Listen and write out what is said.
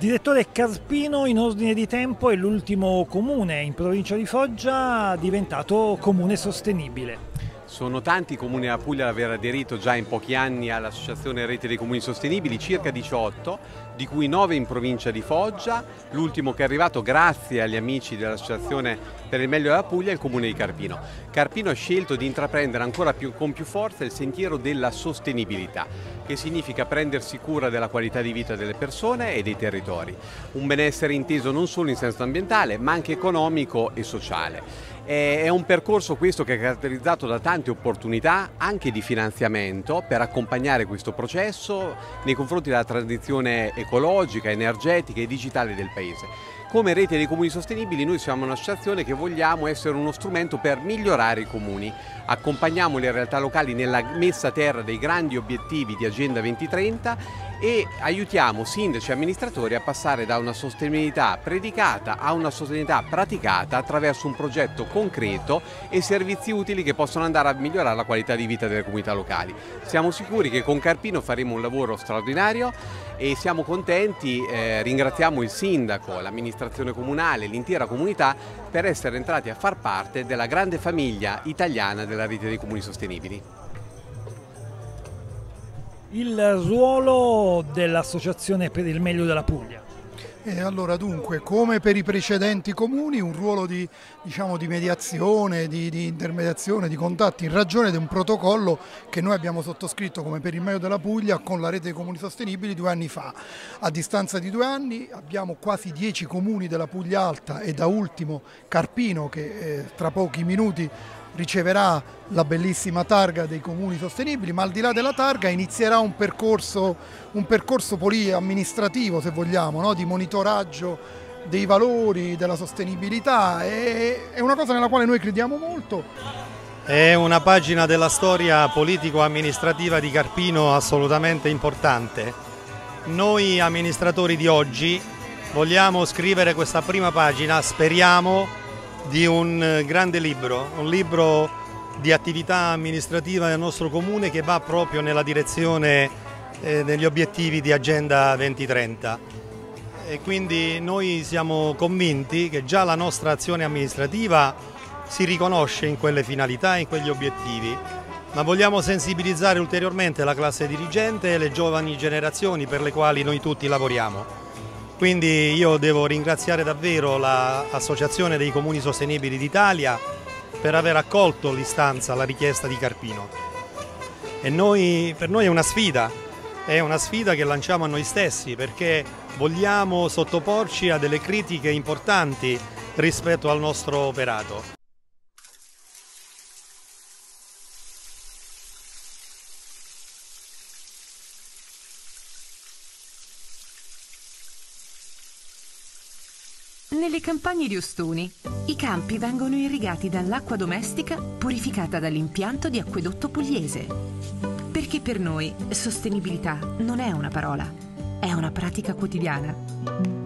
Direttore Carpino, in ordine di tempo, è l'ultimo comune in provincia di Foggia diventato comune sostenibile. Sono tanti i comuni della Puglia ad aver aderito già in pochi anni all'Associazione Rete dei Comuni Sostenibili, circa 18, di cui 9 in provincia di Foggia, l'ultimo che è arrivato grazie agli amici dell'Associazione per il meglio della Puglia è il comune di Carpino. Carpino ha scelto di intraprendere ancora più, con più forza il sentiero della sostenibilità, che significa prendersi cura della qualità di vita delle persone e dei territori. Un benessere inteso non solo in senso ambientale, ma anche economico e sociale. È un percorso questo che è caratterizzato da tante opportunità anche di finanziamento per accompagnare questo processo nei confronti della tradizione ecologica, energetica e digitale del Paese. Come rete dei comuni sostenibili noi siamo un'associazione che vogliamo essere uno strumento per migliorare i comuni. Accompagniamo le realtà locali nella messa a terra dei grandi obiettivi di Agenda 2030 e aiutiamo sindaci e amministratori a passare da una sostenibilità predicata a una sostenibilità praticata attraverso un progetto concreto e servizi utili che possono andare a migliorare la qualità di vita delle comunità locali. Siamo sicuri che con Carpino faremo un lavoro straordinario e siamo contenti, eh, ringraziamo il sindaco, l'amministrazione comunale, l'intera comunità per essere entrati a far parte della grande famiglia italiana della rete dei comuni sostenibili il ruolo dell'Associazione per il meglio della Puglia? E allora dunque, come per i precedenti comuni, un ruolo di, diciamo, di mediazione, di, di, intermediazione, di contatti in ragione di un protocollo che noi abbiamo sottoscritto come per il meglio della Puglia con la rete dei comuni sostenibili due anni fa. A distanza di due anni abbiamo quasi dieci comuni della Puglia Alta e da ultimo Carpino che eh, tra pochi minuti riceverà la bellissima targa dei comuni sostenibili, ma al di là della targa inizierà un percorso, un percorso amministrativo, se vogliamo, no? di monitoraggio dei valori, della sostenibilità. E, è una cosa nella quale noi crediamo molto. È una pagina della storia politico-amministrativa di Carpino assolutamente importante. Noi amministratori di oggi vogliamo scrivere questa prima pagina, speriamo di un eh, grande libro, un libro di attività amministrativa del nostro comune che va proprio nella direzione eh, degli obiettivi di Agenda 2030 e quindi noi siamo convinti che già la nostra azione amministrativa si riconosce in quelle finalità e in quegli obiettivi, ma vogliamo sensibilizzare ulteriormente la classe dirigente e le giovani generazioni per le quali noi tutti lavoriamo. Quindi io devo ringraziare davvero l'Associazione dei Comuni Sostenibili d'Italia per aver accolto l'istanza, la richiesta di Carpino. E noi, per noi è una sfida, è una sfida che lanciamo a noi stessi perché vogliamo sottoporci a delle critiche importanti rispetto al nostro operato. Nelle campagne di Ostuni, i campi vengono irrigati dall'acqua domestica purificata dall'impianto di acquedotto pugliese. Perché per noi sostenibilità non è una parola, è una pratica quotidiana.